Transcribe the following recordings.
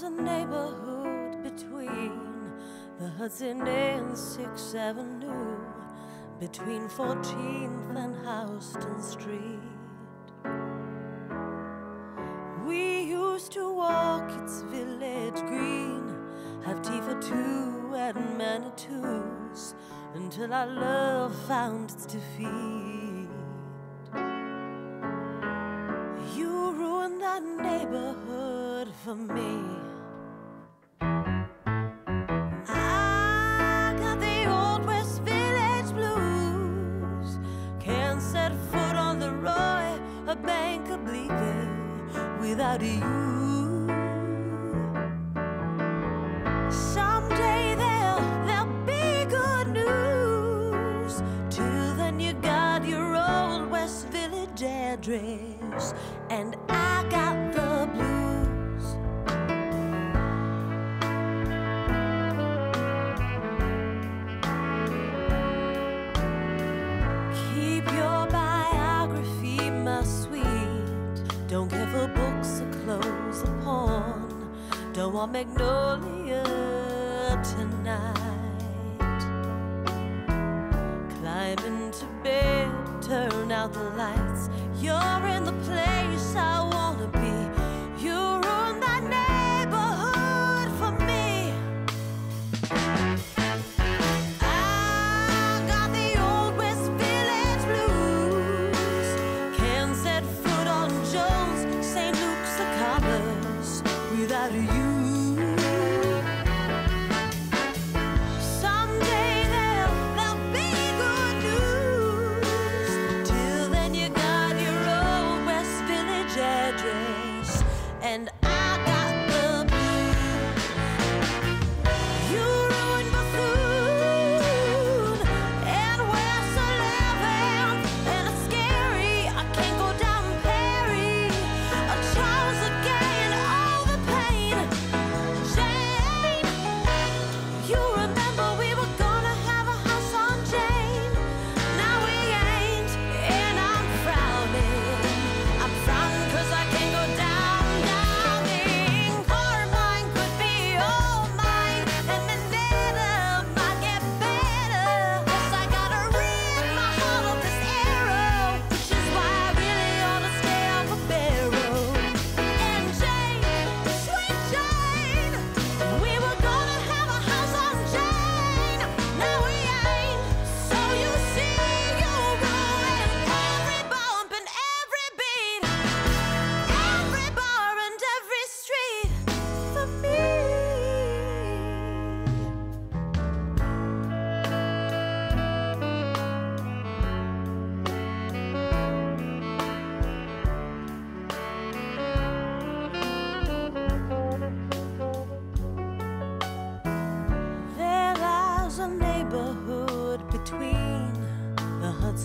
lies a neighborhood between the Hudson and Sixth Avenue, between 14th and Houston Street. We used to walk its village green, have tea for two at Manitou's, until our love found its defeat. You ruined that neighborhood for me. Without you. Someday there'll, there'll be good news. Till then, you got your old West Village address, and I got Don't want magnolia tonight. Climb into bed, turn out the lights. You're in the place I wanna be. You ruined that neighborhood for me. I got the old West Village blues. Can't set foot on Jones, St. Luke's, the Commerce without you. And I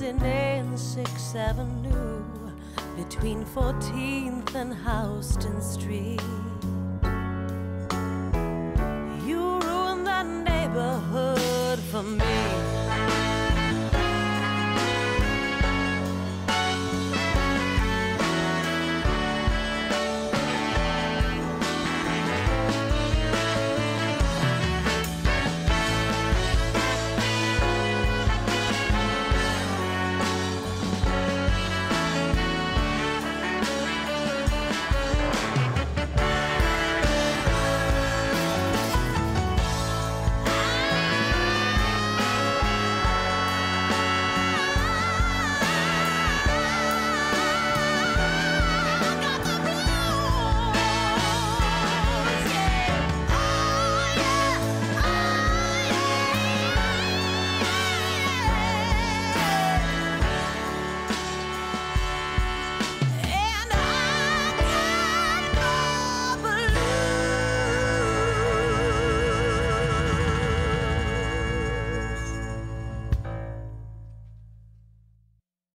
Hudson and Sixth Avenue, between 14th and Houston Street. You ruined that neighborhood for me.